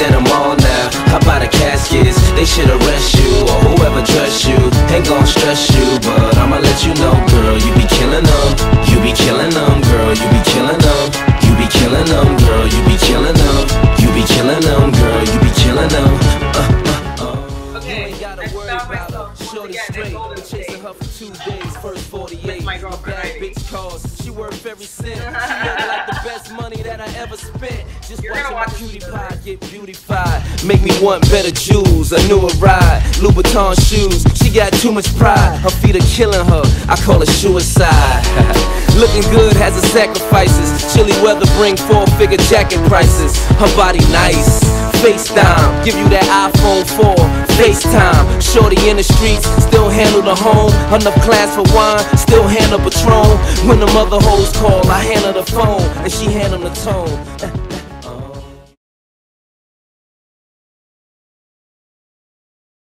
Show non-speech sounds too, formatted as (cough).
in the mall now. Hop out of caskets, they should arrest you Or whoever dressed you, ain't gon' stress you But I'ma let you know, girl, you be killing them You be killing them, girl, you be killing them You be killing them, girl, you be killing them You be killing them, girl, you be killing them uh, uh, uh. Chasing her for two days, first 48. My bad bitch calls. She worked every (laughs) cent. She looked like best money that I ever spent. Just You're watching my cutie pie get beautified. Make me want better jewels, a newer ride, Louboutin shoes. She got too much pride, her feet are killing her. I call it suicide. (laughs) Looking good has its sacrifices. Chilly weather bring four figure jacket prices. Her body nice. FaceTime, give you that iPhone 4. FaceTime, shorty in the streets, still handle the home. Enough class for wine, still handle Patron. When the mother hoes call, I handle the phone, and she handle the tone.